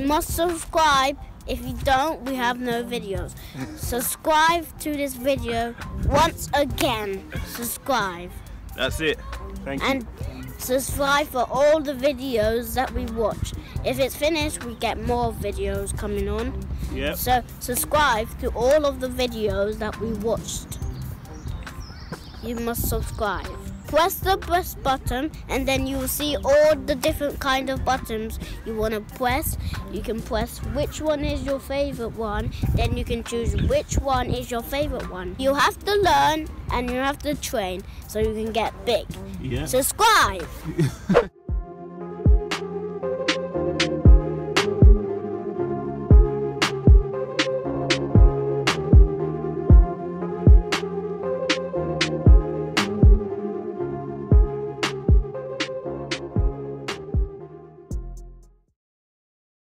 You must subscribe. If you don't, we have no videos. subscribe to this video once again. Subscribe. That's it. Thank you. And subscribe for all the videos that we watch. If it's finished, we get more videos coming on. Yep. So subscribe to all of the videos that we watched. You must subscribe. Press the press button and then you will see all the different kind of buttons you want to press. You can press which one is your favorite one, then you can choose which one is your favorite one. You have to learn and you have to train so you can get big. Yeah. Subscribe!